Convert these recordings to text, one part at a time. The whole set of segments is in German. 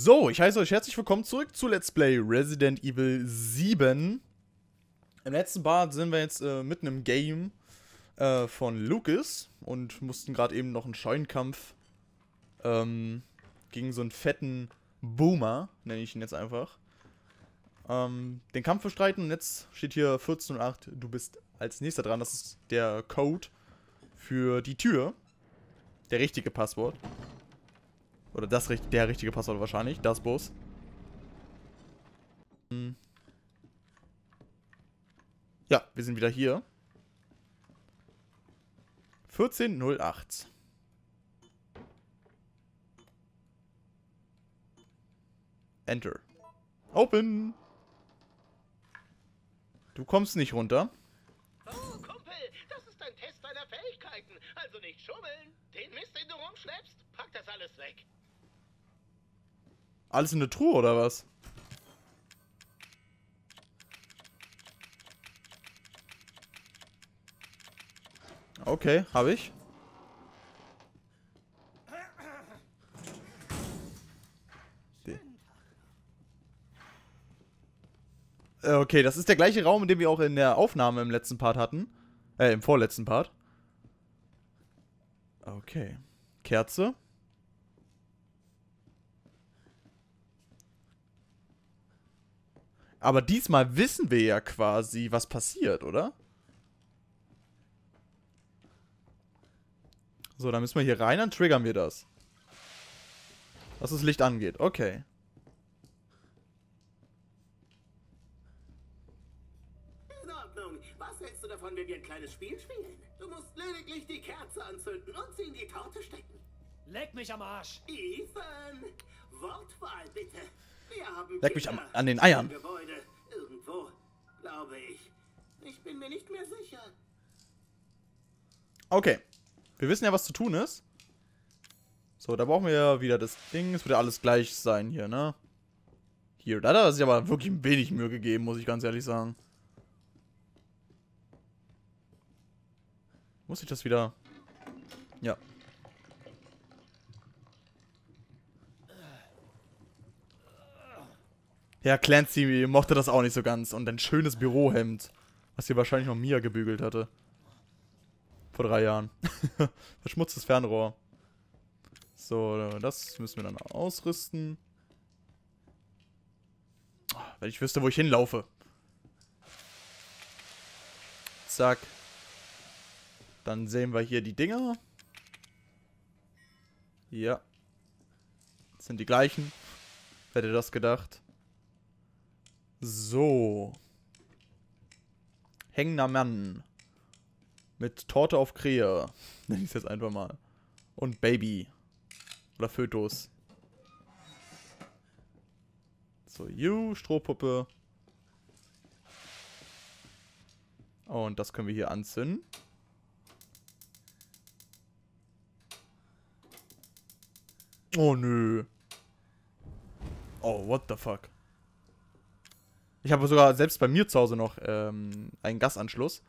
So, ich heiße euch herzlich willkommen zurück zu Let's Play Resident Evil 7. Im letzten Part sind wir jetzt äh, mitten im Game äh, von Lucas und mussten gerade eben noch einen Scheunenkampf ähm, gegen so einen fetten Boomer, nenne ich ihn jetzt einfach, ähm, den Kampf bestreiten. Und jetzt steht hier 14.08, du bist als nächster dran. Das ist der Code für die Tür. Der richtige Passwort. Oder das der richtige Passwort wahrscheinlich. Das Bus. Hm. Ja, wir sind wieder hier. 1408. Enter. Open. Du kommst nicht runter. Oh, Kumpel, das ist ein Test deiner Fähigkeiten. Also nicht schummeln. Den Mist, den du rumschleppst, pack das alles weg. Alles in der Truhe oder was? Okay, habe ich. Äh, okay, das ist der gleiche Raum, in dem wir auch in der Aufnahme im letzten Part hatten. Äh, im vorletzten Part. Okay. Kerze. Aber diesmal wissen wir ja quasi, was passiert, oder? So, dann müssen wir hier rein, dann triggern wir das. Dass das Licht angeht. Okay. In Ordnung. Was hältst du davon, wenn wir ein kleines Spiel spielen? Du musst lediglich die Kerze anzünden und sie in die Torte stecken. Leck mich am Arsch. Ethan, Wortwahl bitte. Leck mich am, an den Eiern. Gebäude. Irgendwo, glaube ich. Ich bin mir nicht mehr sicher. Okay. Wir wissen ja, was zu tun ist. So, da brauchen wir ja wieder das Ding. Es wird ja alles gleich sein hier, ne? Hier, da hat er sich aber wirklich ein wenig Mühe gegeben, muss ich ganz ehrlich sagen. Muss ich das wieder... Ja. Ja, Clancy mochte das auch nicht so ganz. Und ein schönes Bürohemd, was hier wahrscheinlich noch Mia gebügelt hatte. Vor drei Jahren. Verschmutztes Fernrohr. So, das müssen wir dann ausrüsten. Wenn ich wüsste, wo ich hinlaufe. Zack. Dann sehen wir hier die Dinger. Ja. Das sind die gleichen. Wer hätte das gedacht? So. Hängender Mann. Mit Torte auf Krähe. Nenn ich es jetzt einfach mal. Und Baby. Oder Fötus. So, you, Strohpuppe. Und das können wir hier anzünden. Oh, nö. Oh, what the fuck. Ich habe sogar selbst bei mir zu Hause noch ähm, einen Gasanschluss.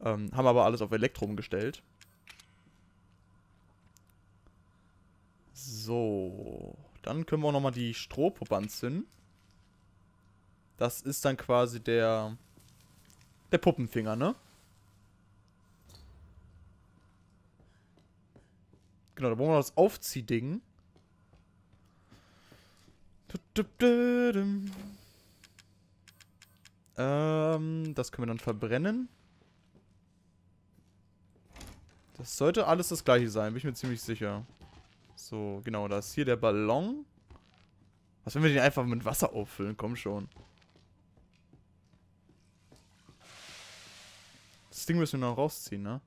Ähm, haben aber alles auf Elektrum gestellt. So. Dann können wir auch nochmal die Strohpuppe anzünden. Das ist dann quasi der... Der Puppenfinger, ne? Genau, da brauchen wir das Aufziehding. Ähm, das können wir dann verbrennen. Das sollte alles das gleiche sein, bin ich mir ziemlich sicher. So, genau, da ist hier der Ballon. Was, wenn wir den einfach mit Wasser auffüllen? Komm schon. Das Ding müssen wir noch rausziehen, ne?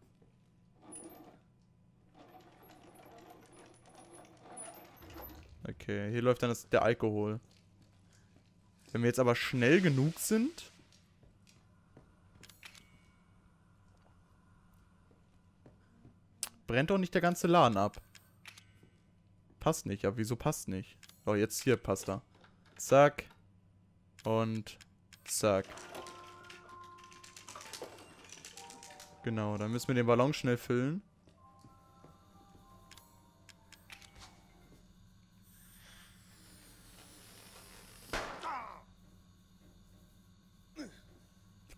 Okay, hier läuft dann das, der Alkohol. Wenn wir jetzt aber schnell genug sind... brennt doch nicht der ganze Laden ab. Passt nicht, aber wieso passt nicht? Oh, jetzt hier passt er. Zack. Und zack. Genau, dann müssen wir den Ballon schnell füllen.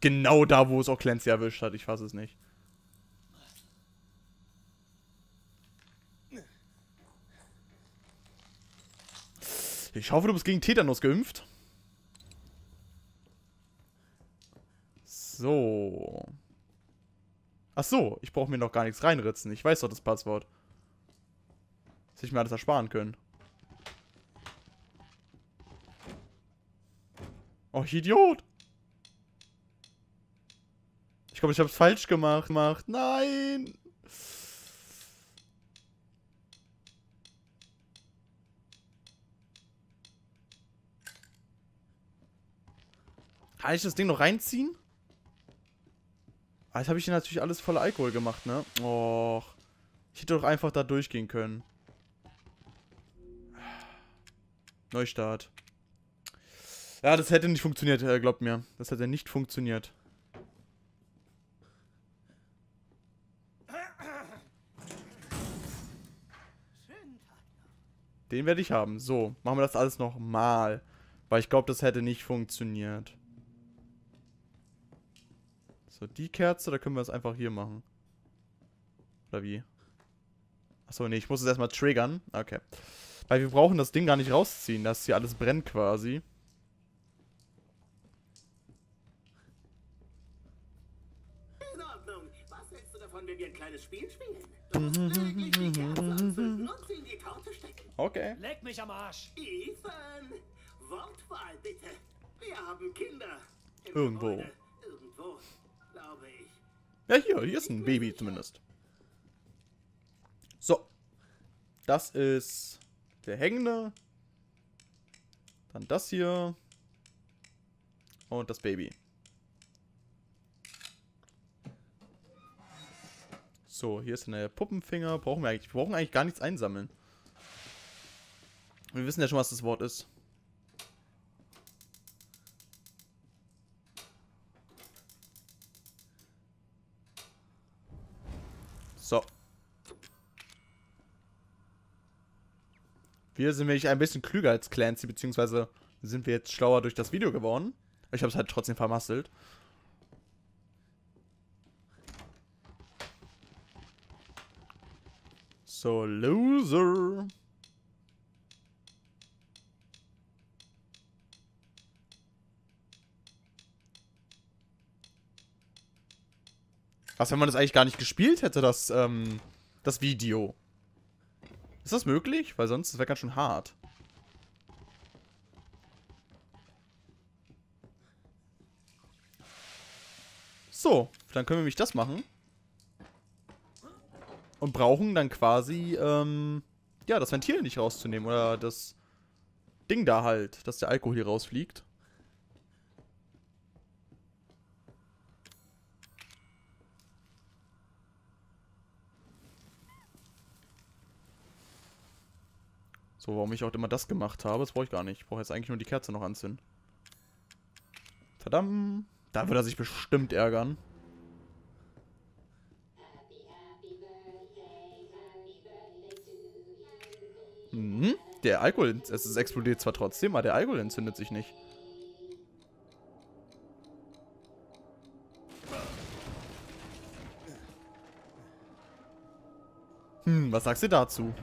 Genau da, wo es auch Clancy erwischt hat. Ich fasse es nicht. Ich hoffe, du bist gegen Tetanus geimpft. So. Ach so, ich brauche mir noch gar nichts reinritzen. Ich weiß doch das Passwort. Hätte ich mir alles ersparen können. Oh, ich Idiot. Ich glaube, ich habe es falsch gemacht. Nein. Kann ich das Ding noch reinziehen? Ah, jetzt habe ich hier natürlich alles voller Alkohol gemacht, ne? Och. Ich hätte doch einfach da durchgehen können. Neustart. Ja, das hätte nicht funktioniert, äh, glaubt mir. Das hätte nicht funktioniert. Den werde ich haben. So, machen wir das alles nochmal. Weil ich glaube, das hätte nicht funktioniert. So, die Kerze, da können wir es einfach hier machen. Oder wie? Achso, nee, ich muss es erstmal triggern. Okay. Weil wir brauchen das Ding gar nicht rausziehen, dass hier alles brennt quasi. In Ordnung. Was hältst du davon, wenn wir ein kleines Spiel spielen? Du musst lediglich die Kerze anzünden und sie in die Torte stecken. Okay. Leck mich am Arsch. Ethan, Wortwahl bitte. Wir haben Kinder. Irgendwo. Gebäude. Ja, hier, hier ist ein Baby zumindest. So. Das ist der Hängende. Dann das hier. Und das Baby. So, hier ist eine Puppenfinger. Brauchen wir eigentlich. Wir brauchen eigentlich gar nichts einsammeln. Wir wissen ja schon, was das Wort ist. So. Wir sind nämlich ein bisschen klüger als Clancy, beziehungsweise sind wir jetzt schlauer durch das Video geworden. Ich habe es halt trotzdem vermasselt. So, Loser. Was, wenn man das eigentlich gar nicht gespielt hätte, das, ähm, das Video? Ist das möglich? Weil sonst wäre ganz schön hart. So, dann können wir nämlich das machen. Und brauchen dann quasi, ähm, ja, das Ventil nicht rauszunehmen. Oder das Ding da halt, dass der Alkohol hier rausfliegt. So, warum ich auch immer das gemacht habe, das brauche ich gar nicht. Ich brauche jetzt eigentlich nur die Kerze noch anzünden. Verdammt. Da wird er sich bestimmt ärgern. Mhm. Der Alkohol, es explodiert zwar trotzdem, aber der Alkohol entzündet sich nicht. Hm, was sagst du dazu?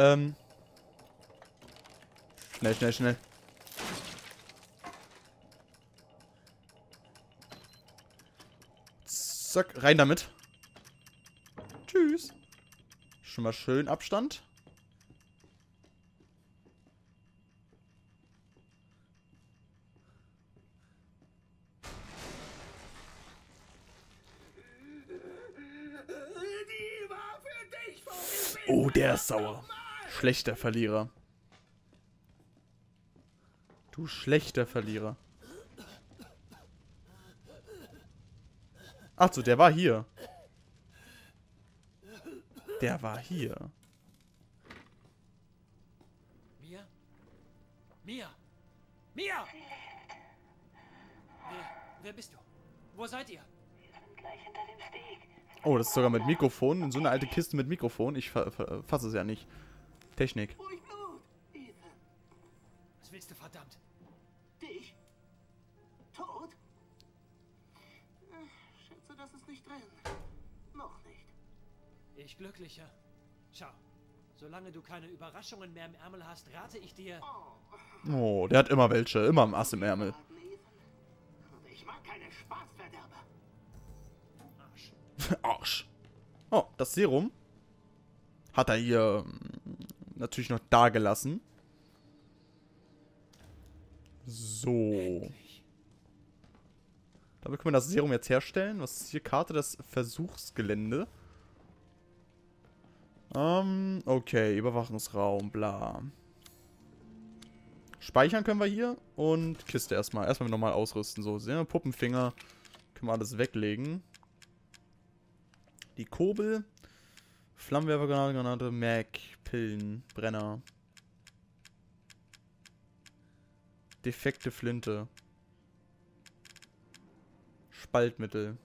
Ähm. Schnell, schnell, schnell. Zack, rein damit. Tschüss. Schon mal schön Abstand. Oh, der ist sauer. Schlechter Verlierer. Du schlechter Verlierer. Ach so, der war hier. Der war hier. Mia? Mia? Mia! Wer, wer bist du? Wo seid ihr? Oh, das ist sogar mit Mikrofon. So eine alte Kiste mit Mikrofon. Ich fa fa fasse es ja nicht. Technik. Ruhig Blut. Ethan, willst du, verdammt? Dich? Tot? Schätze, das ist nicht drin. Noch nicht. Ich glücklicher. Schau, solange du keine Überraschungen mehr im Ärmel hast, rate ich dir... Oh, Oh, der hat immer welche. Immer ein Ass im Ärmel. Ich mag keine Spaßverderber. Arsch. Arsch. Oh, das Serum hat er hier mm, natürlich noch da gelassen. So. Damit können wir das Serum jetzt herstellen. Was ist hier? Karte des Versuchsgelände. Ähm, okay. Überwachungsraum, bla. Speichern können wir hier. Und Kiste erstmal. Erstmal nochmal ausrüsten. So, sehen Puppenfinger. Können wir alles weglegen. Die Kobel. Flammenwerfergranate, Granate, Mac, Pillen, Brenner. Defekte Flinte. Spaltmittel.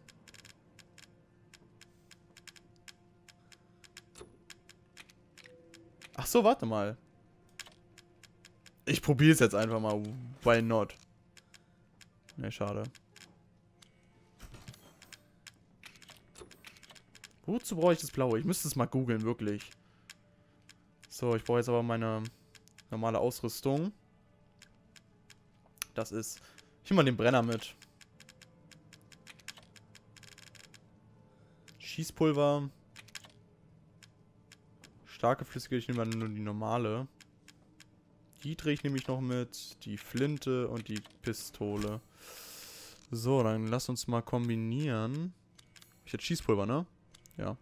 Ach so, warte mal. Ich probiere es jetzt einfach mal. Why not? Ne, schade. Wozu brauche ich das Blaue? Ich müsste es mal googeln, wirklich. So, ich brauche jetzt aber meine normale Ausrüstung. Das ist... Ich nehme mal den Brenner mit. Schießpulver. Starke Flüssigkeit, ich nehme mal nur die normale. Die drehe ich nämlich noch mit. Die Flinte und die Pistole. So, dann lass uns mal kombinieren. Ich hätte Schießpulver, ne? Ja.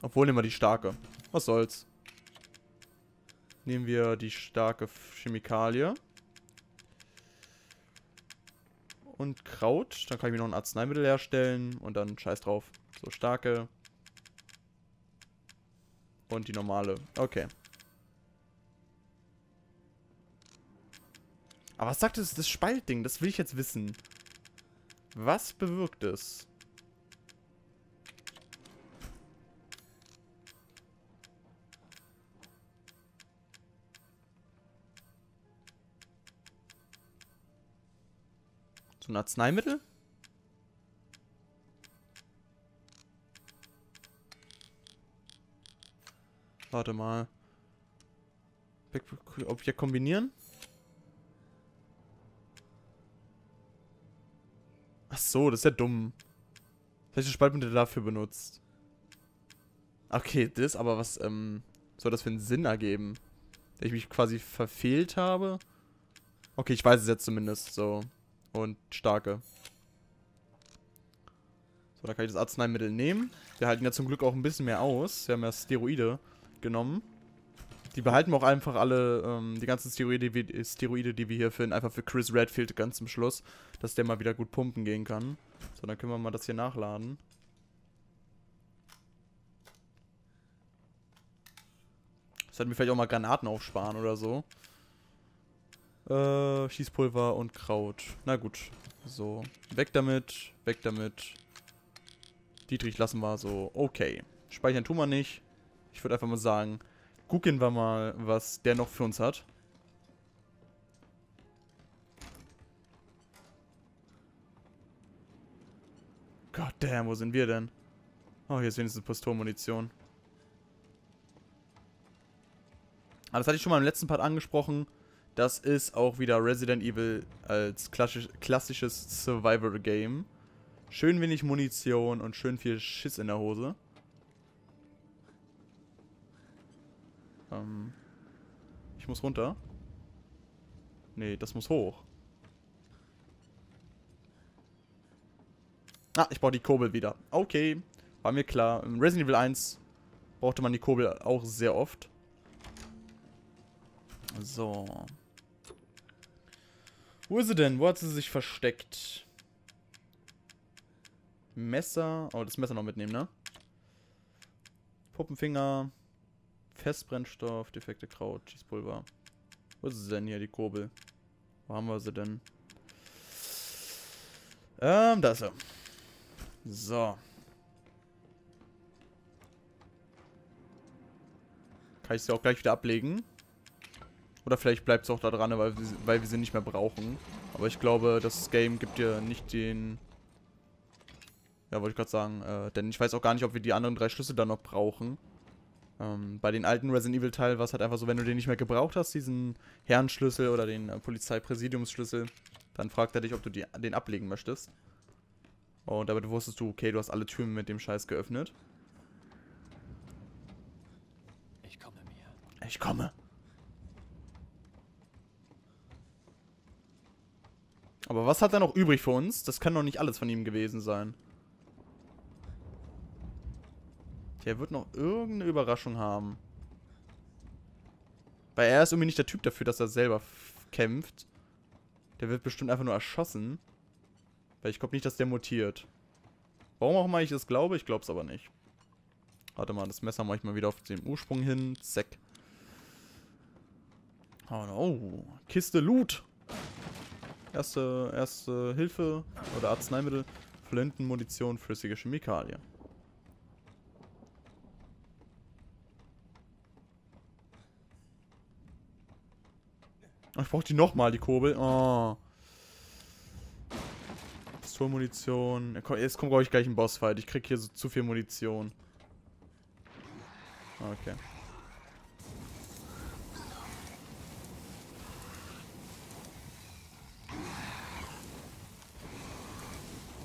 Obwohl nehmen wir die starke. Was soll's. Nehmen wir die starke Chemikalie. Und Kraut. Dann kann ich mir noch ein Arzneimittel herstellen. Und dann scheiß drauf. So, starke. Und die normale. Okay. Aber was sagt es, das Spaltding? Das will ich jetzt wissen. Was bewirkt es? So ein Arzneimittel? Warte mal. Objekt kombinieren? Ach so, das ist ja dumm. Welche Spaltmittel dafür benutzt? Okay, das aber was, ähm, soll das für einen Sinn ergeben? Dass ich mich quasi verfehlt habe? Okay, ich weiß es jetzt zumindest, so. Und starke. So, dann kann ich das Arzneimittel nehmen. Wir halten ja zum Glück auch ein bisschen mehr aus. Wir haben ja Steroide genommen. Die behalten wir auch einfach alle, ähm, die ganzen Steroide, die wir- Steroide, die wir hier finden, einfach für Chris Redfield ganz zum Schluss, dass der mal wieder gut pumpen gehen kann. So, dann können wir mal das hier nachladen. Sollten wir vielleicht auch mal Granaten aufsparen oder so. Äh, Schießpulver und Kraut. Na gut. So, weg damit, weg damit. Dietrich lassen wir so. Okay. Speichern tun wir nicht. Ich würde einfach mal sagen, gucken wir mal, was der noch für uns hat. God damn, wo sind wir denn? Oh, hier ist wenigstens Pistolmunition. Aber das hatte ich schon mal im letzten Part angesprochen. Das ist auch wieder Resident Evil als klassisch, klassisches Survivor-Game. Schön wenig Munition und schön viel Schiss in der Hose. Ähm, ich muss runter. Nee, das muss hoch. Ah, ich brauche die Kurbel wieder. Okay, war mir klar. Im Resident Evil 1 brauchte man die Kurbel auch sehr oft. So. Wo ist sie denn? Wo hat sie sich versteckt? Messer. Oh, das Messer noch mitnehmen, ne? Puppenfinger. Festbrennstoff, defekte Kraut, Schießpulver. Wo ist sie denn hier, die Kurbel? Wo haben wir sie denn? Ähm, da ist sie. So. Kann ich sie auch gleich wieder ablegen. Oder vielleicht bleibt es auch da dran, weil, weil wir sie nicht mehr brauchen. Aber ich glaube, das Game gibt dir nicht den... Ja, wollte ich gerade sagen. Äh, denn ich weiß auch gar nicht, ob wir die anderen drei Schlüssel dann noch brauchen. Ähm, bei den alten Resident Evil Teil war es halt einfach so, wenn du den nicht mehr gebraucht hast, diesen Herrenschlüssel oder den äh, Polizeipräsidiumsschlüssel, dann fragt er dich, ob du die, den ablegen möchtest. Und damit wusstest du, okay, du hast alle Türen mit dem Scheiß geöffnet. Ich komme mir. Ich komme. Aber was hat er noch übrig für uns? Das kann doch nicht alles von ihm gewesen sein. Der wird noch irgendeine Überraschung haben. Weil er ist irgendwie nicht der Typ dafür, dass er selber kämpft. Der wird bestimmt einfach nur erschossen. Weil ich glaube nicht, dass der mutiert. Warum auch immer ich das glaube, ich glaube es aber nicht. Warte mal, das Messer mache ich mal wieder auf den Ursprung hin. Zack. Oh, oh, Kiste Loot. Erste, erste Hilfe oder Arzneimittel. Flinten, Munition, flüssige Chemikalien. Ich brauche die nochmal, die Kurbel. Oh. Pistolmunition. Jetzt kommt, glaube ich, gleich ein Bossfight. Ich krieg hier so zu viel Munition. Okay.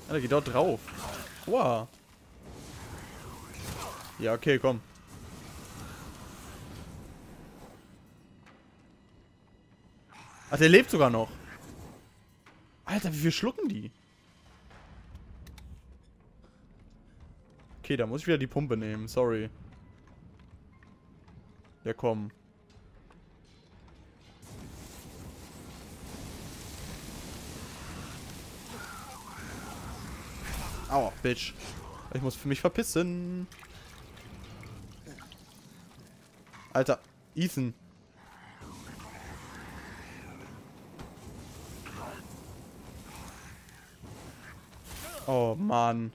Alter, geht dort drauf. Wow. Ja, okay, komm. Ach, der lebt sogar noch. Alter, wie viel schlucken die? Okay, da muss ich wieder die Pumpe nehmen. Sorry. Ja, komm. Aua, Bitch. Ich muss für mich verpissen. Alter, Ethan. Oh, Mann.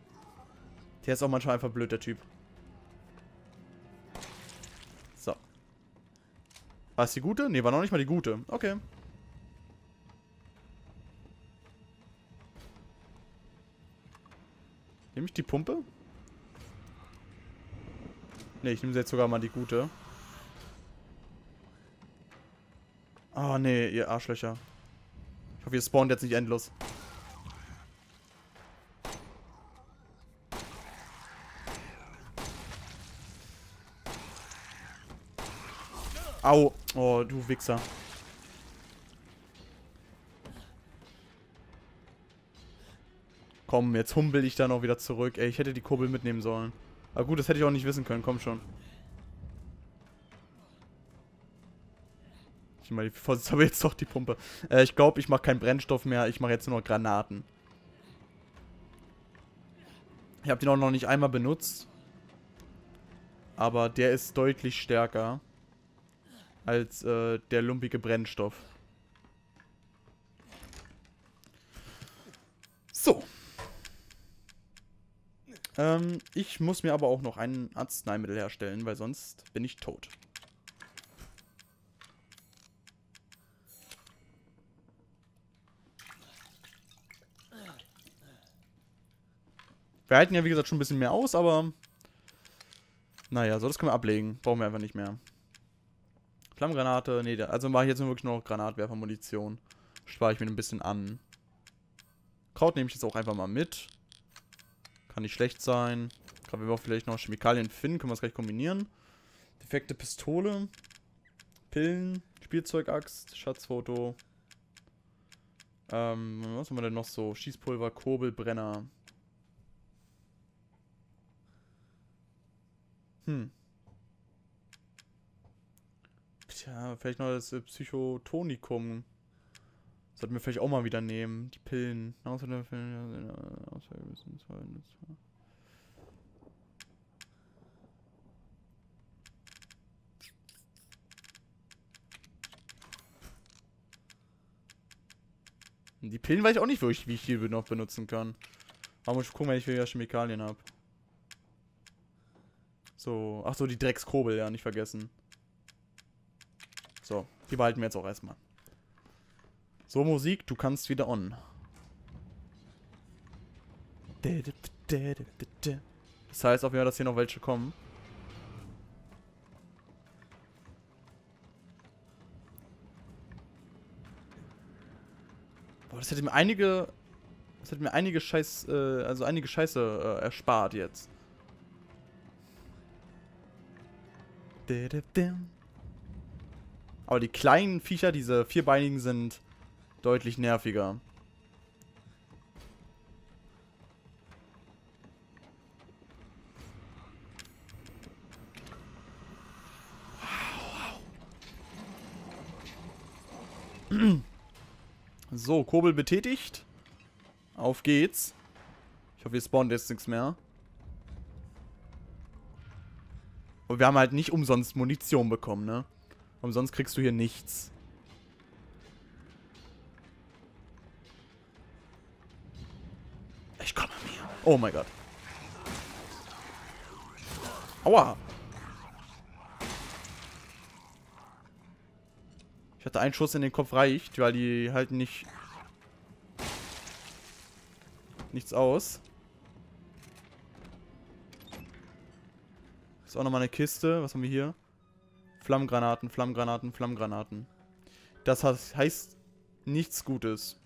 Der ist auch manchmal einfach blöd, der Typ. So. War es die gute? Ne, war noch nicht mal die gute. Okay. Nehme ich die Pumpe? Ne, ich nehme jetzt sogar mal die gute. Oh, ne, ihr Arschlöcher. Ich hoffe, ihr spawnt jetzt nicht endlos. Au. Oh, du Wichser. Komm, jetzt humpel ich da noch wieder zurück. Ey, ich hätte die Kurbel mitnehmen sollen. Aber gut, das hätte ich auch nicht wissen können. Komm schon. Ich meine, die aber jetzt doch die Pumpe. Äh, ich glaube, ich mache keinen Brennstoff mehr. Ich mache jetzt nur noch Granaten. Ich habe den auch noch nicht einmal benutzt. Aber der ist deutlich stärker als äh, der lumpige Brennstoff. So. Ähm, ich muss mir aber auch noch ein Arzneimittel herstellen, weil sonst bin ich tot. Wir halten ja, wie gesagt, schon ein bisschen mehr aus, aber... Naja, so, das können wir ablegen. Brauchen wir einfach nicht mehr. Flammgranate, nee, also mache ich jetzt nur wirklich noch Granatwerfer-Munition. Spare ich mir ein bisschen an. Kraut nehme ich jetzt auch einfach mal mit. Kann nicht schlecht sein. Wenn wir auch vielleicht noch Chemikalien finden, können wir es gleich kombinieren. Defekte Pistole. Pillen. Spielzeugaxt. Schatzfoto. Ähm, was haben wir denn noch so? Schießpulver, Kurbelbrenner. Hm. Tja, vielleicht noch das äh, Psychotonikum. Sollten wir vielleicht auch mal wieder nehmen. Die Pillen. Die Pillen weiß ich auch nicht, wie ich die noch benutzen kann. Aber muss ich gucken, wenn ich wieder Chemikalien habe. So, ach so, die Dreckskobel, ja, nicht vergessen. So, die behalten wir jetzt auch erstmal. So, Musik, du kannst wieder on. Das heißt auf jeden Fall, dass hier noch welche kommen. Boah, das hätte mir einige. Das hätte mir einige Scheiß. Äh, also einige Scheiße äh, erspart jetzt. Aber die kleinen Viecher, diese vierbeinigen, sind deutlich nerviger. So, Kurbel betätigt. Auf geht's. Ich hoffe, ihr spawnt jetzt nichts mehr. Und wir haben halt nicht umsonst Munition bekommen, ne? Umsonst kriegst du hier nichts. Ich komme mir. Oh mein Gott. Aua. Ich hatte einen Schuss in den Kopf reicht, weil die halten nicht... Nichts aus. Ist auch nochmal eine Kiste. Was haben wir hier? Flammgranaten, Flammgranaten, Flammgranaten. Das heißt nichts Gutes.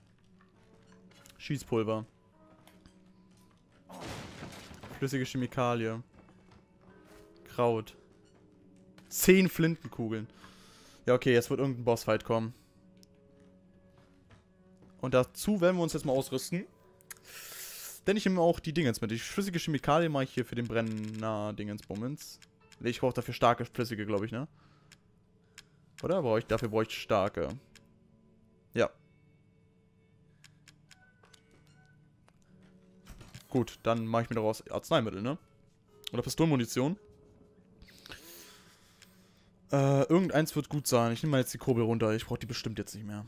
Schießpulver. Flüssige Chemikalie. Kraut. Zehn Flintenkugeln. Ja, okay, jetzt wird irgendein Bossfight kommen. Und dazu werden wir uns jetzt mal ausrüsten. Denn ich nehme auch die Dingens mit. Die flüssige Chemikalie mache ich hier für den Brenner-Dingens-Bummens. Ich brauche dafür starke flüssige, glaube ich, ne? Oder? Brauche ich, dafür brauche ich starke. Ja. Gut, dann mache ich mir daraus Arzneimittel, ne? Oder Pistolenmunition. Äh, irgendeins wird gut sein. Ich nehme mal jetzt die Kurbel runter. Ich brauche die bestimmt jetzt nicht mehr.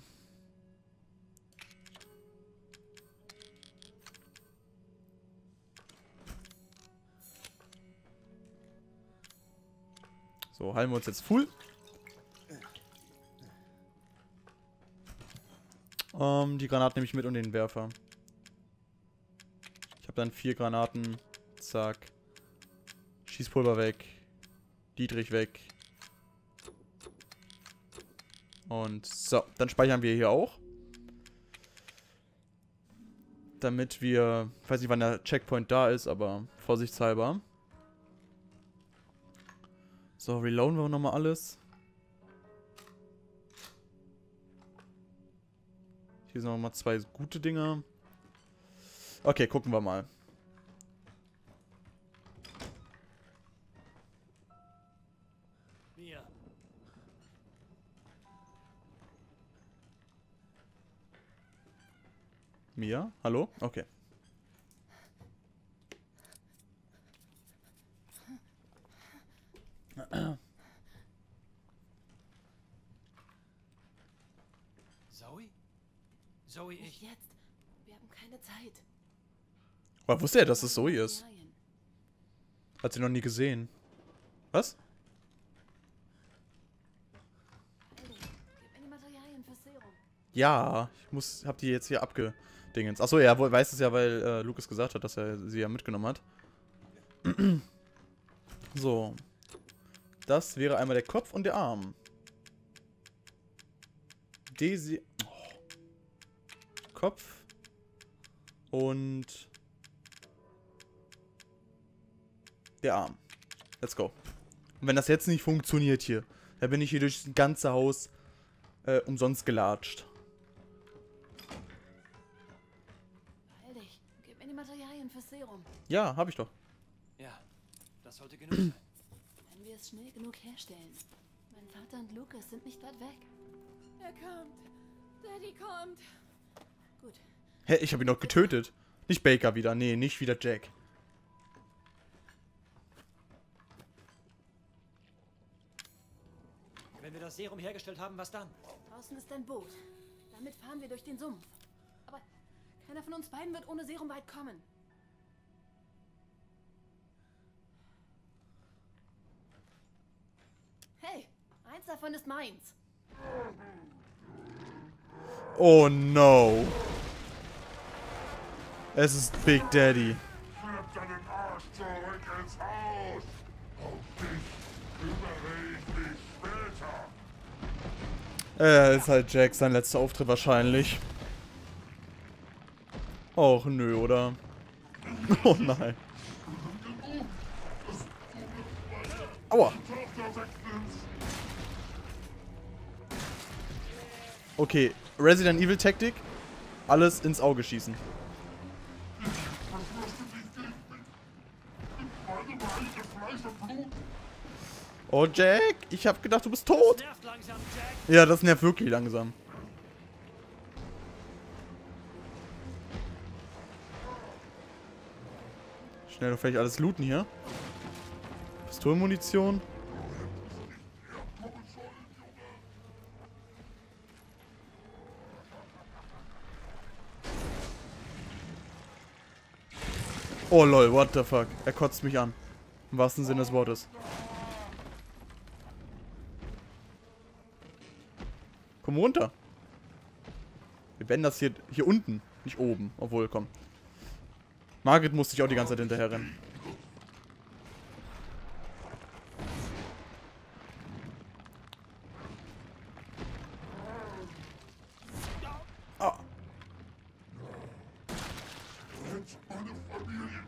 So, heilen wir uns jetzt full. Ähm, die Granaten nehme ich mit und den Werfer. Ich habe dann vier Granaten. Zack. Schießpulver weg. Dietrich weg. Und so, dann speichern wir hier auch. Damit wir, ich weiß nicht, wann der Checkpoint da ist, aber vorsichtshalber. So, reloaden wir nochmal alles. Hier sind nochmal zwei gute Dinger. Okay, gucken wir mal. Mia? Hallo? Okay. Zoe? Zoe, Nicht ich... jetzt. Wir haben keine Zeit. Woher wusste er, dass es Zoe ist? Hat sie noch nie gesehen. Was? Ja, ich muss, hab die jetzt hier abgedingens. Achso, er weiß es ja, weil äh, Lucas gesagt hat, dass er sie ja mitgenommen hat. so. Das wäre einmal der Kopf und der Arm. Desi... Kopf. Und... Der Arm. Let's go. Und wenn das jetzt nicht funktioniert hier, dann bin ich hier durch das ganze Haus äh, umsonst gelatscht. Beeil dich. Gib mir die Materialien fürs Serum. Ja, hab ich doch. Ja, das sollte genug sein. Wenn wir es schnell genug herstellen. Mein Vater und Lucas sind nicht weit weg. Er kommt. Daddy kommt. Gut. Hä, ich habe ihn doch getötet. Nicht Baker wieder, nee, nicht wieder Jack. Wenn wir das Serum hergestellt haben, was dann? Draußen ist ein Boot. Damit fahren wir durch den Sumpf. Aber keiner von uns beiden wird ohne Serum weit kommen. Hey, eins davon ist meins. Oh no. Es ist Big Daddy. Schlepp deinen Arsch zurück ins Haus! Auf dich kümmere ich mich später! Er ist halt Jack, sein letzter Auftritt wahrscheinlich. Och, nö, oder? Oh nein. Aua. Okay, Resident Evil Taktik. Alles ins Auge schießen. Oh, Jack, ich hab gedacht, du bist tot. Nervt langsam. Ja, das nervt wirklich langsam. Schnell doch vielleicht alles looten hier. Pistolenmunition. Oh lol, what the fuck. Er kotzt mich an. Im wahrsten Sinne des Wortes. Komm runter. Wir werden das hier, hier unten, nicht oben. Obwohl, komm. Margret musste ich auch die ganze Zeit hinterher rennen. Ah. Tötet meine Familie!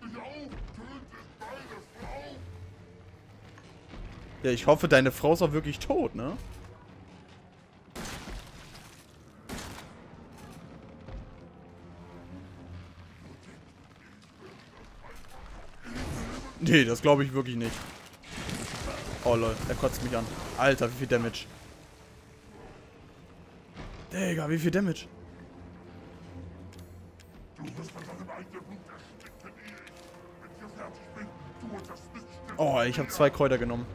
Gib mich auf! Tötet meine Frau! Ja, ich hoffe, deine Frau ist auch wirklich tot, ne? Nee, das glaube ich wirklich nicht. Oh lol, er kotzt mich an. Alter, wie viel Damage. Digga, wie viel Damage. Oh, ich habe zwei Kräuter genommen.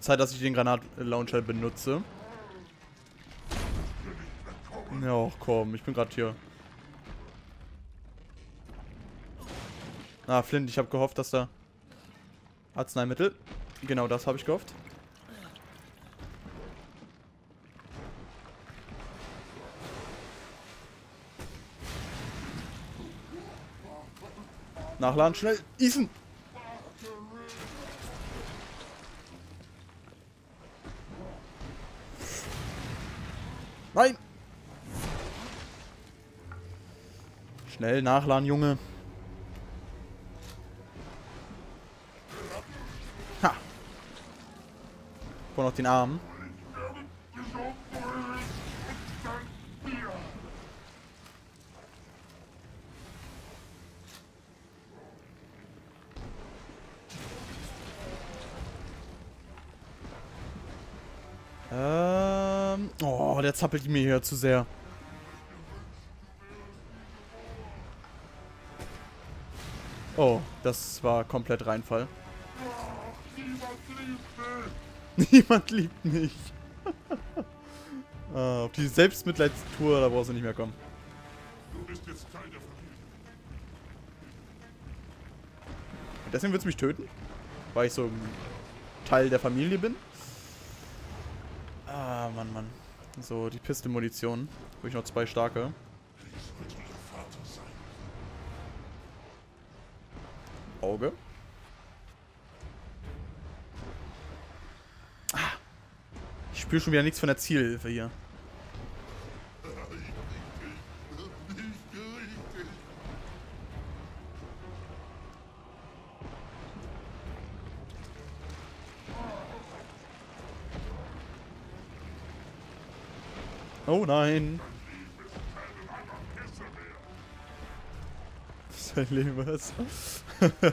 Wird Zeit, dass ich den Granatlauncher benutze. Ja, auch komm, ich bin gerade hier. Ah, Flint, ich habe gehofft, dass da Arzneimittel. Genau das habe ich gehofft. Nachladen, schnell. Ethan! Schnell nachladen, Junge. Ha! Vor noch den Arm. Ähm. Oh, der zappelt mir hier zu sehr. Oh, das war komplett Reinfall. Niemand liebt mich! Ah, auf die Selbstmitleidstour, da brauchst du nicht mehr kommen. Du bist jetzt Teil der Familie. Deswegen willst du mich töten? Weil ich so ein Teil der Familie bin? Ah, Mann, Mann. So, die Piste-Munition. Habe ich noch zwei starke. Ich sollte ihr Vater sein. Auge. Ah. Ich spüre schon wieder nichts von der Zielhilfe hier. Oh nein. Sein Leben was?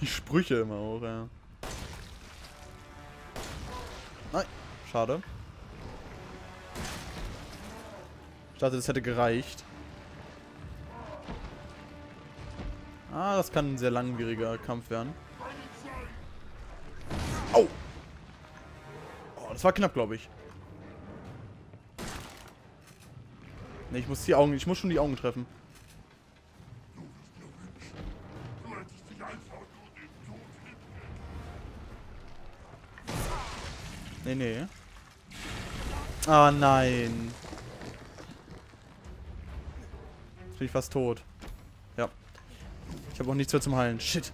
Die Sprüche immer auch, ja. Nein, schade. Ich dachte, das hätte gereicht. Ah, das kann ein sehr langwieriger Kampf werden. Au! Oh, das war knapp, glaube ich. Ne, ich muss die Augen, ich muss schon die Augen treffen. Du bist der Mensch. Du hättest dich einfach nur Nee, nee. Ah, nein. Jetzt bin ich fast tot. Ja. Ich habe auch nichts mehr zum Heilen. Shit.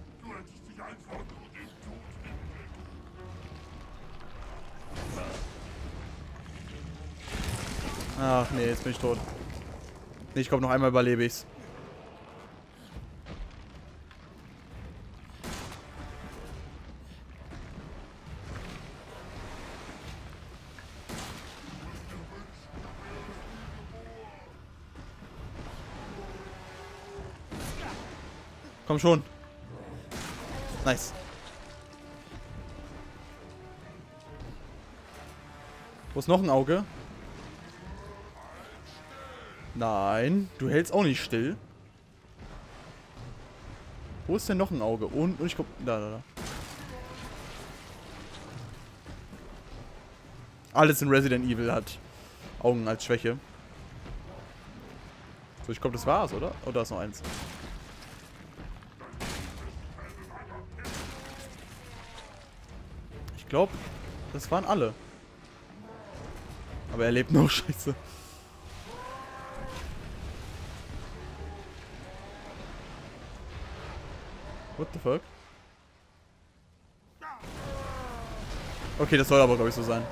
Ach nee, jetzt bin ich tot. Nee, ich glaube, noch einmal überlebe ich's. Komm schon. Nice. Wo ist noch ein Auge? Nein, du hältst auch nicht still. Wo ist denn noch ein Auge? Und, und ich guck. Da, da, da. Alles in Resident Evil hat Augen als Schwäche. So, ich glaube, das war's, oder? Oder ist noch eins? Glaube, das waren alle. Aber er lebt noch, scheiße. What the fuck? Okay, das soll aber, glaube ich, so sein.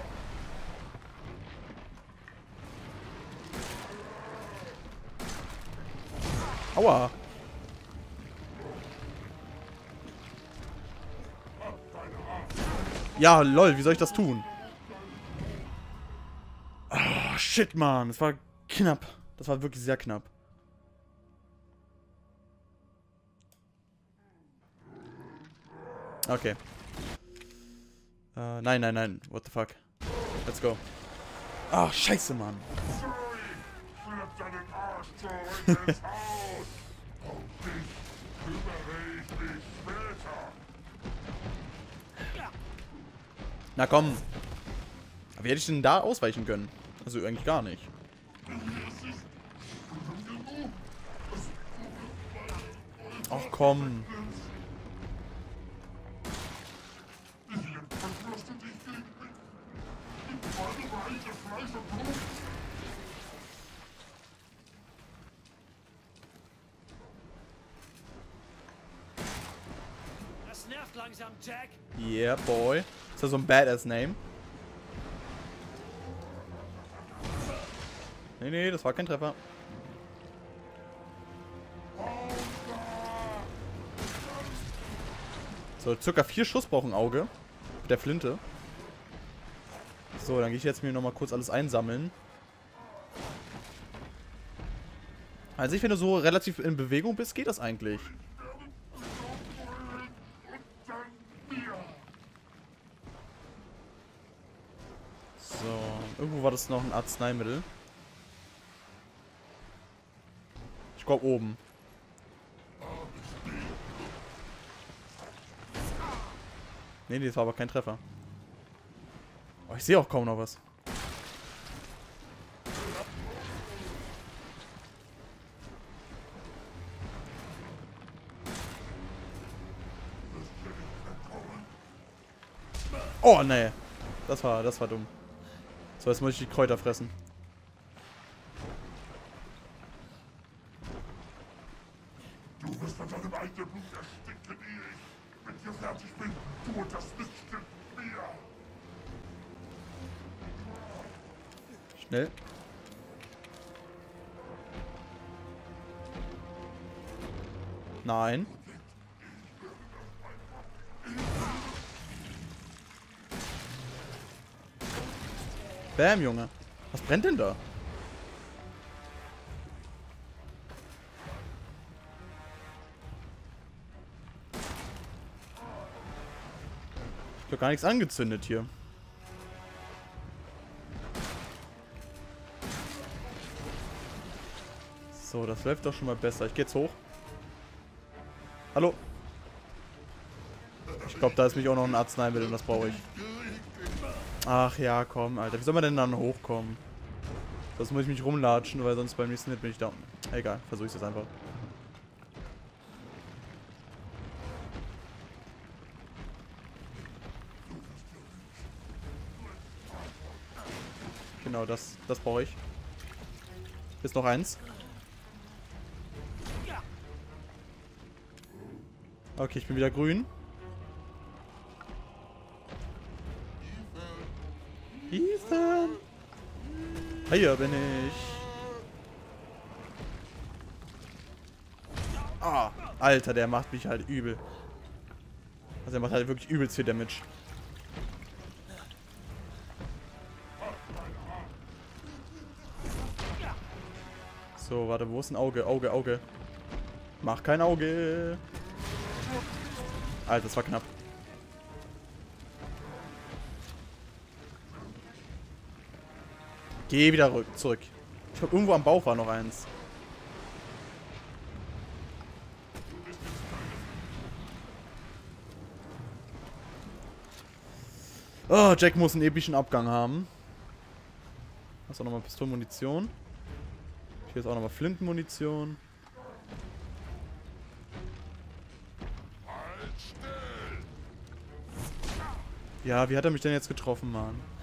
Aua. Ja, lol, wie soll ich das tun? Ah, shit, Mann. Das war knapp. Das war wirklich sehr knapp. Okay. Äh, nein, nein, nein. What the fuck? Let's go. Ach, scheiße, Mann. Na komm. Aber wie hätte ich denn da ausweichen können? Also eigentlich gar nicht. Ach komm. Das nervt langsam, Jack. Yeah, boy. Ist das so ein Badass-Name? Nee, nee, das war kein Treffer. So, circa vier Schuss braucht ein Auge. Mit der Flinte. So, dann gehe ich jetzt mir nochmal kurz alles einsammeln. Also ich, wenn du so relativ in Bewegung bist, geht das eigentlich. Und dann mir! So, irgendwo war das noch ein Arzneimittel. Ich glaube oben. Nee, das war aber kein Treffer. Oh, ich sehe auch kaum noch was. Oh, nee. Das war, das war dumm. So, jetzt muss ich die Kräuter fressen. Bam, Junge. Was brennt denn da? Ich hab gar nichts angezündet hier. So, das läuft doch schon mal besser. Ich geh jetzt hoch. Hallo? Ich glaube, da ist mich auch noch ein Arzneimittel und das brauche ich. Ach ja, komm, Alter. Wie soll man denn dann hochkommen? Das muss ich mich rumlatschen, weil sonst beim nächsten Hit bin ich da. Egal, versuche ich es einfach. Genau, das, das brauche ich. Ist noch eins. Okay, ich bin wieder grün. Ethan! Hier bin ich. Ah, Alter, der macht mich halt übel. Also er macht halt wirklich übelst viel Damage. So, warte, wo ist ein Auge? Auge, Auge. Mach kein Auge. Alter, das war knapp. Geh wieder rück, zurück. Ich glaube, irgendwo am Bauch war noch eins. Oh, Jack muss einen epischen Abgang haben. Hast auch nochmal Pistolenmunition. Hier ist auch nochmal Flintenmunition. Ja, wie hat er mich denn jetzt getroffen, Mann?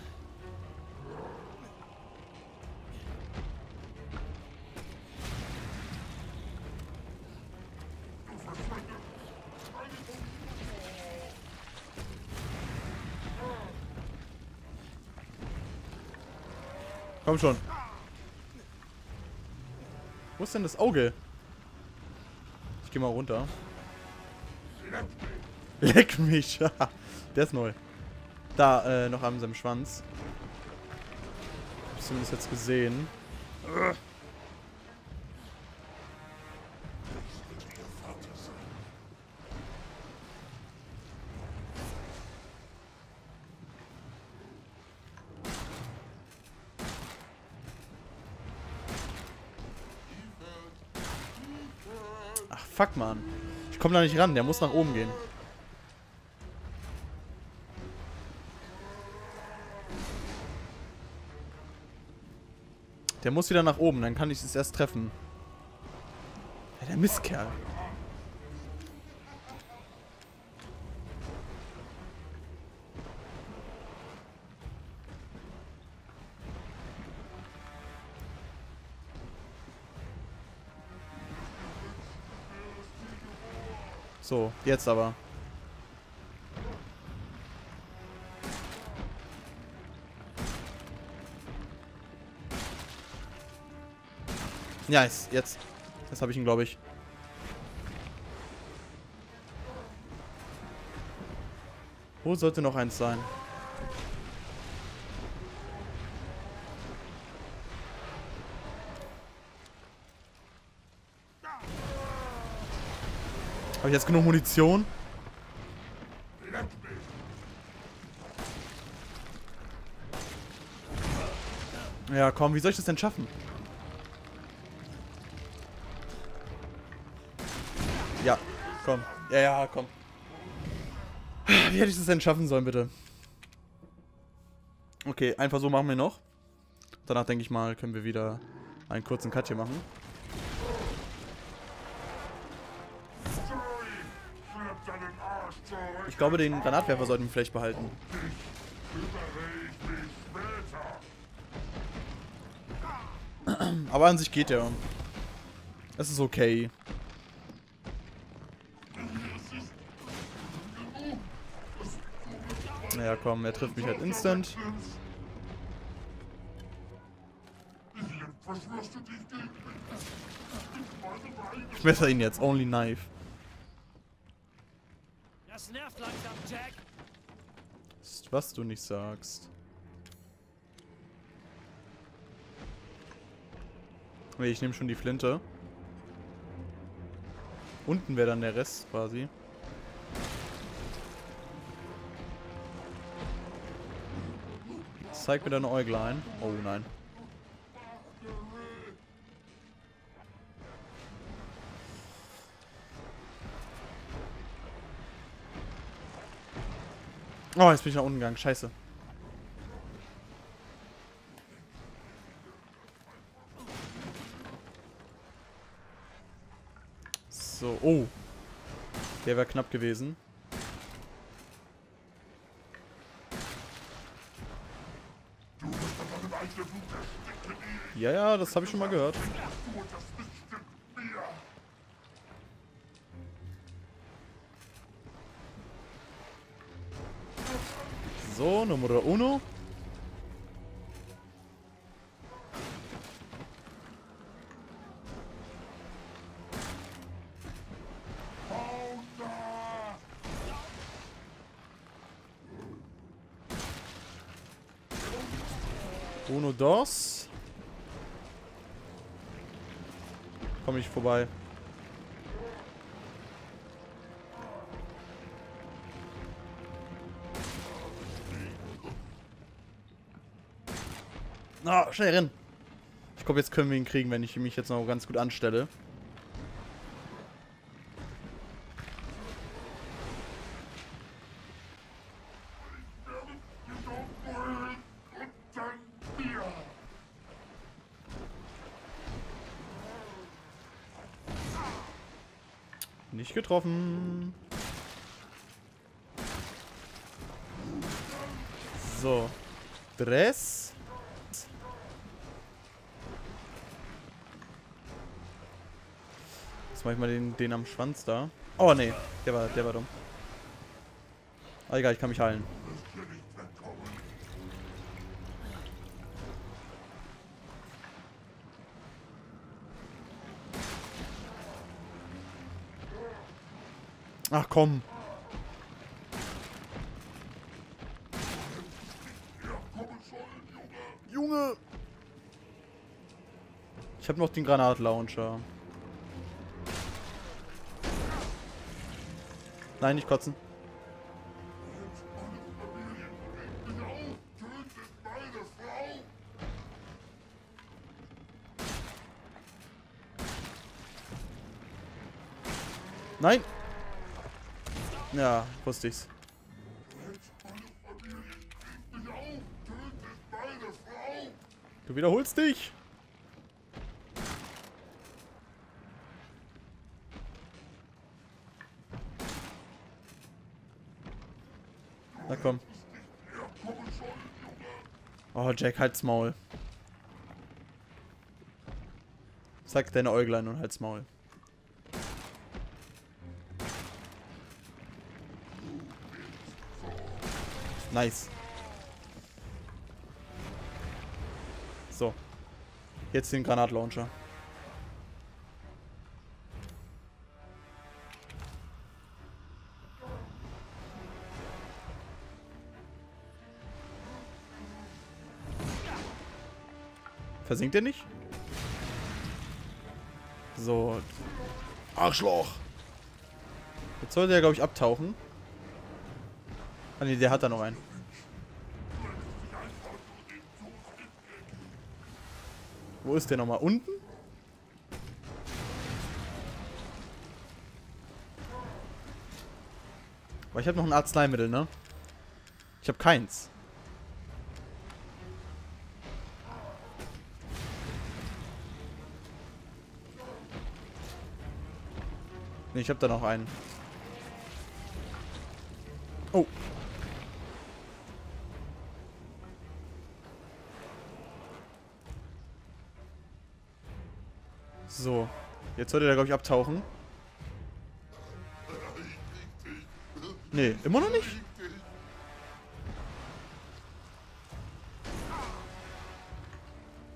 Komm schon. Wo ist denn das Auge? Ich geh mal runter. Leck mich. Der ist neu. Da, äh, noch an seinem Schwanz. Hab ich zumindest jetzt gesehen. Ach, fuck, man. Ich komme da nicht ran. Der muss nach oben gehen. Der muss wieder nach oben, dann kann ich es erst treffen. Der Mistkerl. So, jetzt aber. Ja, jetzt. Jetzt, jetzt habe ich ihn, glaube ich. Wo sollte noch eins sein? Habe ich jetzt genug Munition? Ja, komm, wie soll ich das denn schaffen? Ja, komm. Ja, ja, komm. Wie hätte ich das denn schaffen sollen, bitte? Okay, einfach so machen wir noch. Danach denke ich mal, können wir wieder einen kurzen Cut hier machen. Ich glaube, den Granatwerfer sollten wir vielleicht behalten. Aber an sich geht der. Es ist okay. Naja, komm, er trifft mich halt instant. Ich messer ihn jetzt. Only knife. Das nervt langsam, Jack. Ist, Was du nicht sagst. Nee, ich nehme schon die Flinte. Unten wäre dann der Rest quasi. Zeig mir deine Äuglein. Oh nein. Oh, jetzt bin ich nach unten gegangen. Scheiße. So, oh. Der wäre knapp gewesen. Ja, ja, das habe ich schon mal gehört. Du und das Miststück Bier. Nummer uno. Uno, dos. Komm ich vorbei. Schnell rennen. Ich glaube, jetzt können wir ihn kriegen, wenn ich mich jetzt noch ganz gut anstelle. Nicht getroffen. So. Dress. Jetzt mach ich mal den, am Schwanz da. Oh nee, der war, der war dumm. Ah, egal, ich kann mich heilen. Ach komm. Junge! Ich habe noch den Granatlauncher. Nein, nicht kotzen. Nein! Ja, wusste ich's. Du wiederholst dich! Na komm. Oh, Jack, halt's Maul. Sag deine Äuglein und halt's Maul. Nice. So. Jetzt den Granatlauncher. Versinkt er nicht? So. Arschloch! Jetzt sollte er, glaube ich, abtauchen. Ah ne, der hat da noch einen. Wo ist der nochmal? Unten? Aber ich habe noch ein Arzneimittel, ne? Ich habe keins. Ne, ich habe da noch einen. Oh. So. Jetzt sollte der, glaube ich, abtauchen. Nee, immer noch nicht?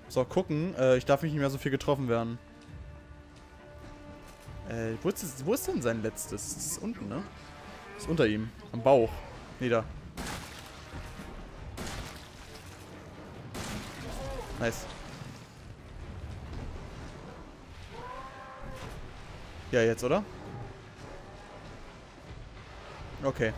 So, gucken. Äh, ich darf nicht mehr so viel getroffen werden. Äh, wo ist, das, wo ist denn sein letztes? Das ist unten, ne? Ist unter ihm. Am Bauch. Nee, da. Nice. Ja, jetzt, oder? Okay.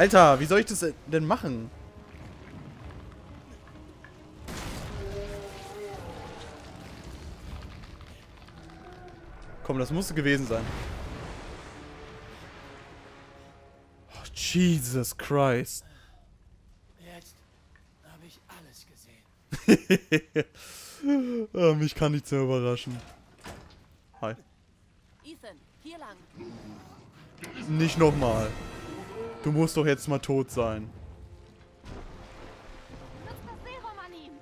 Alter, wie soll ich das denn machen? Komm, das musste gewesen sein. Oh, Jesus Christ. Jetzt ich alles gesehen. Ah, mich kann nichts mehr überraschen. Hi. Ethan, hier lang. Nicht nochmal. Du musst doch jetzt mal tot sein. Nutz das Serum an ihm.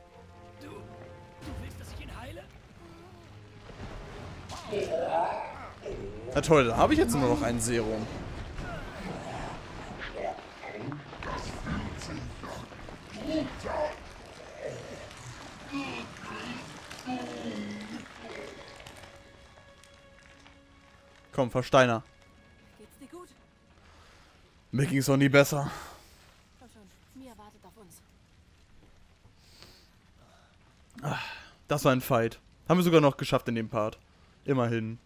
Du, du willst, dass ich ihn heile? Na toll, dann habe ich jetzt nur noch ein Serum. Komm, Versteiner. Mir ging's noch nie besser. Uns. Das war ein Fight. Haben wir sogar noch geschafft in dem Part. Immerhin.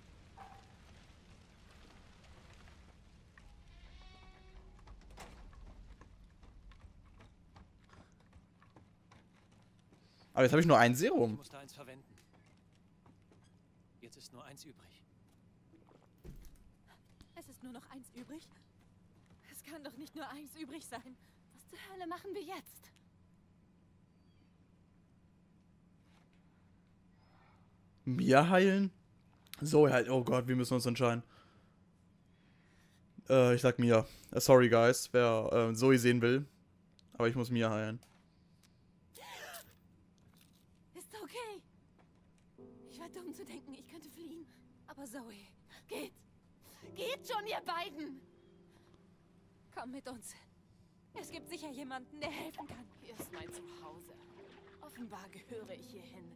Aber jetzt habe ich nur ein Ich Serum. musste eins verwenden. Jetzt ist nur eins übrig. Es ist nur noch eins übrig. Kann doch nicht nur eins übrig sein. Was zur Hölle machen wir jetzt? Mia heilen? So halt. Oh Gott, wir müssen uns entscheiden. Äh, ich sag Mia. Äh, sorry, guys, wer äh, Zoe sehen will. Aber ich muss Mia heilen. Ist okay. Ich war dumm zu denken, ich könnte fliehen. Aber Zoe, geht. Geht schon, ihr beiden. Komm mit uns. Es gibt sicher jemanden, der helfen kann. Hier ist mein Zuhause. Offenbar gehöre ich hierhin.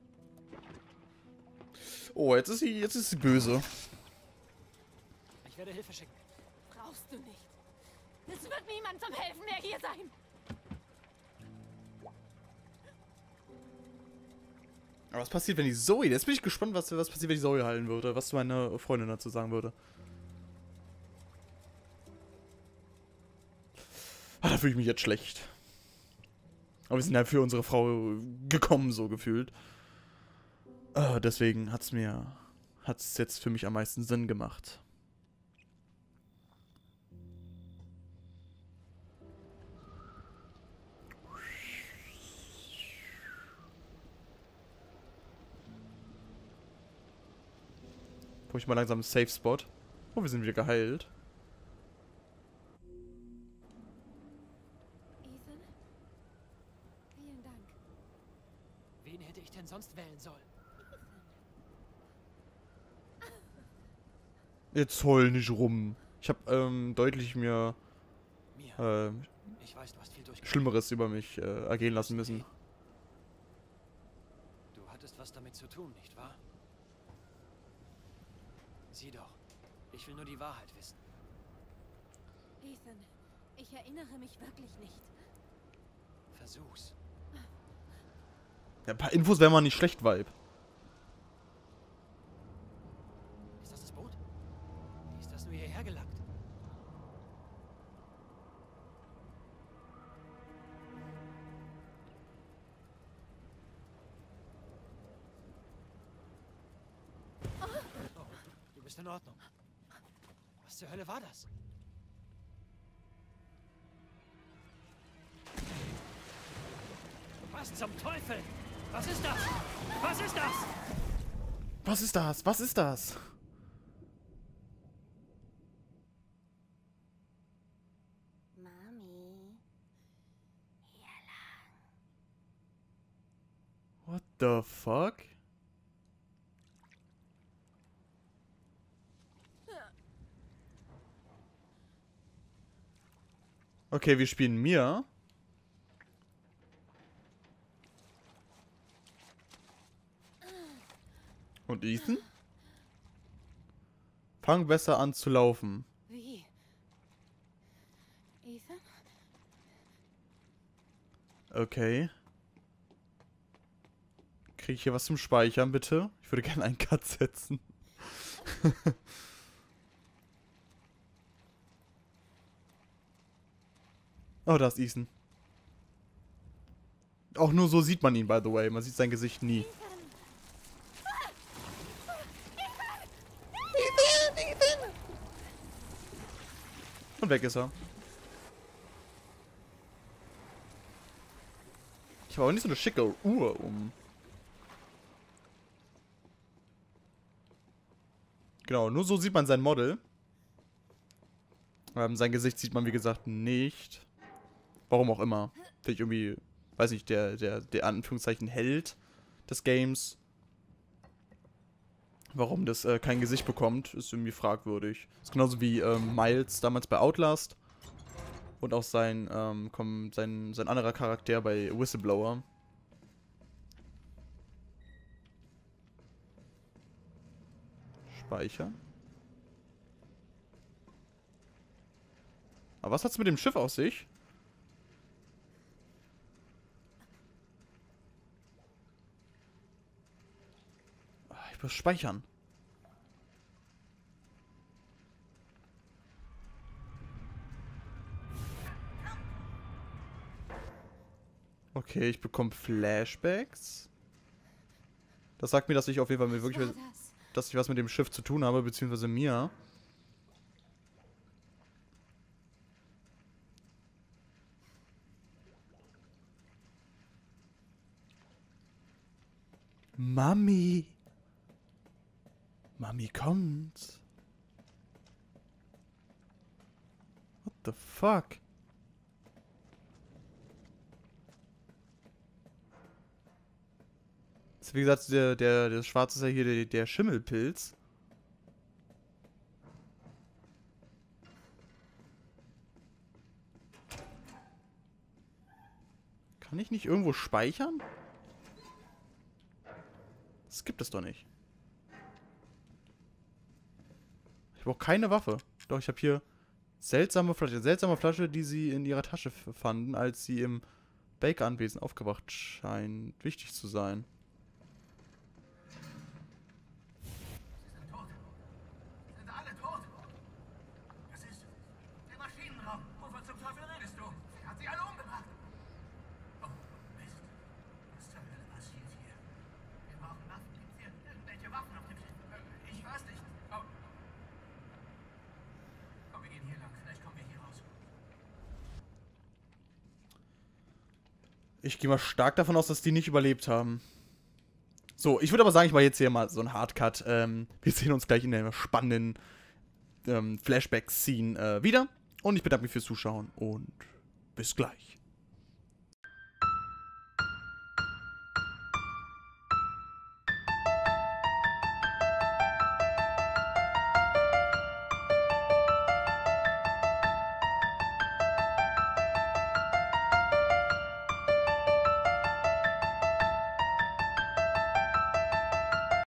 Oh, jetzt ist sie, jetzt ist sie böse. Ich werde Hilfe schicken. Brauchst du nicht. Es wird niemand zum Helfen mehr hier sein. Aber was passiert, wenn die Zoe. Jetzt bin ich gespannt, was, was passiert, wenn die Zoe heilen würde. Was meine Freundin dazu sagen würde. Da fühle ich mich jetzt schlecht. Aber wir sind halt für unsere Frau gekommen, so gefühlt. Ah, deswegen hat's mir. Hat's jetzt für mich am meisten Sinn gemacht. Brauche ich mal langsam einen Safe Spot. Oh, wir sind wieder geheilt. Sonst wählen sollen? Jetzt heul nicht rum. Ich habe ähm, deutlich mir äh, ich weiß, du hast viel durchgemacht. Schlimmeres über mich äh, ergehen lassen müssen. Du hattest was damit zu tun, nicht wahr? Sieh doch. Ich will nur die Wahrheit wissen. Ethan, ich erinnere mich wirklich nicht. Versuch's. Ja, ein paar Infos wären mal nicht schlecht, Vibe. Ist das das Boot? Wie ist das nur hierher gelangt? Oh, du bist in Ordnung. Was zur Hölle war das? Was zum Teufel? Was ist das? Was ist das? Was ist das? Was ist das? Mami. Hier lang. What the fuck? Okay, wir spielen Mia. Und Ethan? Fang besser an zu laufen. Wie? Ethan? Okay. Kriege ich hier was zum Speichern, bitte? Ich würde gerne einen Cut setzen. oh, da ist Ethan. Auch nur so sieht man ihn, by the way. Man sieht sein Gesicht nie. Und weg ist er. Ich habe auch nicht so eine schicke Uhr um. Genau, nur so sieht man sein Model. Ähm, sein Gesicht sieht man, wie gesagt, nicht. Warum auch immer. Vielleicht irgendwie, weiß nicht, der, der, der Anführungszeichen Held des Games. Warum das äh, kein Gesicht bekommt, ist irgendwie fragwürdig. Ist genauso wie ähm, Miles damals bei Outlast. Und auch sein, ähm, komm, sein, sein anderer Charakter bei Whistleblower. Speichern. Aber was hat's mit dem Schiff auf sich? Ich muss speichern. Okay, ich bekomme Flashbacks. Das sagt mir, dass ich auf jeden Fall mit wirklich, dass ich was mit dem Schiff zu tun habe, beziehungsweise mir. Mami. Mami kommt. What the fuck? Das ist, wie gesagt, der, der, der Schwarze ist ja hier der, der Schimmelpilz. Kann ich nicht irgendwo speichern? Das gibt es doch nicht. Ich brauche keine Waffe. Doch, ich habe hier seltsame Flasche. Seltsame Flasche, die sie in ihrer Tasche fanden, als sie im Baker-Anwesen aufgewacht scheint wichtig zu sein. Tot. Sind alle tot. Was ist? Der Maschinenraum. Wovon zum Teufel redest du? Er hat sie alle umgebracht. Oh, Mist. Was zur Hölle passiert hier? Wir brauchen Waffen. Gibt hier irgendwelche Waffen auf dem Schiff? Äh, Ich weiß nicht. Oh. Komm, wir gehen hier lang. Vielleicht kommen wir hier raus. Ich gehe mal stark davon aus, dass die nicht überlebt haben. So, ich würde aber sagen, ich mache jetzt hier mal so einen Hardcut. Ähm, wir sehen uns gleich in der spannenden ähm, Flashback-Scene äh, wieder. Und ich bedanke mich fürs Zuschauen und bis gleich.